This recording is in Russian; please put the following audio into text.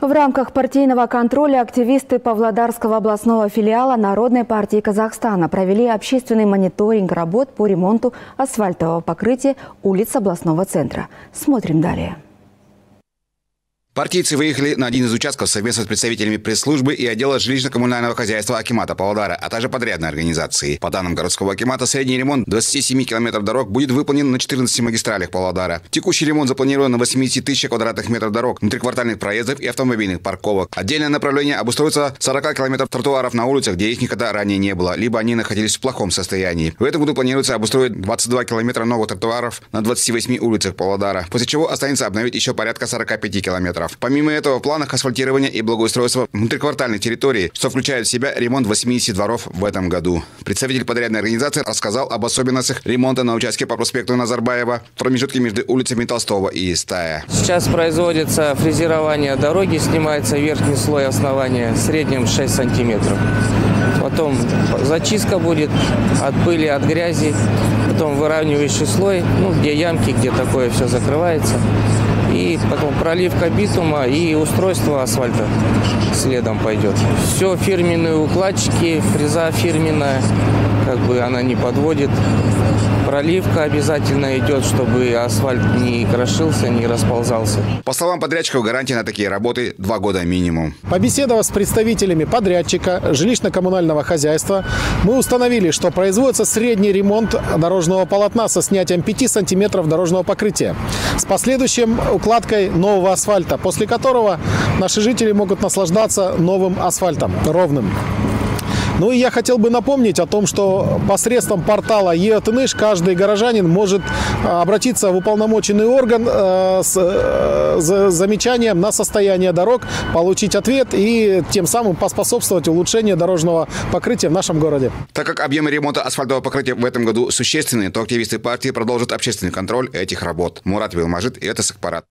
В рамках партийного контроля активисты Павлодарского областного филиала Народной партии Казахстана провели общественный мониторинг работ по ремонту асфальтового покрытия улиц областного центра. Смотрим далее. Партийцы выехали на один из участков совместно с представителями пресс-службы и отдела жилищно-коммунального хозяйства Акимата Павлодара, а также подрядной организации. По данным городского Акимата, средний ремонт 27 километров дорог будет выполнен на 14 магистралях Павлодара. Текущий ремонт запланирован на 80 тысяч квадратных метров дорог, внутриквартальных проездов и автомобильных парковок. Отдельное направление обустроится 40 километров тротуаров на улицах, где их никогда ранее не было, либо они находились в плохом состоянии. В этом году планируется обустроить 22 километра новых тротуаров на 28 улицах Павлодара, после чего останется обновить еще порядка 45 километров километров. Помимо этого, в планах асфальтирования и благоустройства внутриквартальной территории, что включает в себя ремонт 80 дворов в этом году. Представитель подрядной организации рассказал об особенностях ремонта на участке по проспекту Назарбаева в промежутке между улицами Толстого и Стая. Сейчас производится фрезерование дороги, снимается верхний слой основания в среднем 6 сантиметров. Потом зачистка будет от пыли, от грязи, потом выравнивающий слой, ну, где ямки, где такое все закрывается и потом проливка битума и устройство асфальта следом пойдет. Все фирменные укладчики, фреза фирменная, как бы она не подводит. Проливка обязательно идет, чтобы асфальт не крошился, не расползался. По словам подрядчиков, гарантия на такие работы два года минимум. Побеседовав с представителями подрядчика жилищно-коммунального хозяйства, мы установили, что производится средний ремонт дорожного полотна со снятием 5 сантиметров дорожного покрытия с последующим укладкой нового асфальта, после которого наши жители могут наслаждаться новым асфальтом, ровным. Ну и я хотел бы напомнить о том, что посредством портала ЕОТНИШ каждый горожанин может а, обратиться в уполномоченный орган э, с э, замечанием на состояние дорог, получить ответ и тем самым поспособствовать улучшению дорожного покрытия в нашем городе. Так как объемы ремонта асфальтового покрытия в этом году существенные, то активисты партии продолжат общественный контроль этих работ. Мурат Вилмажит это Сакпарат.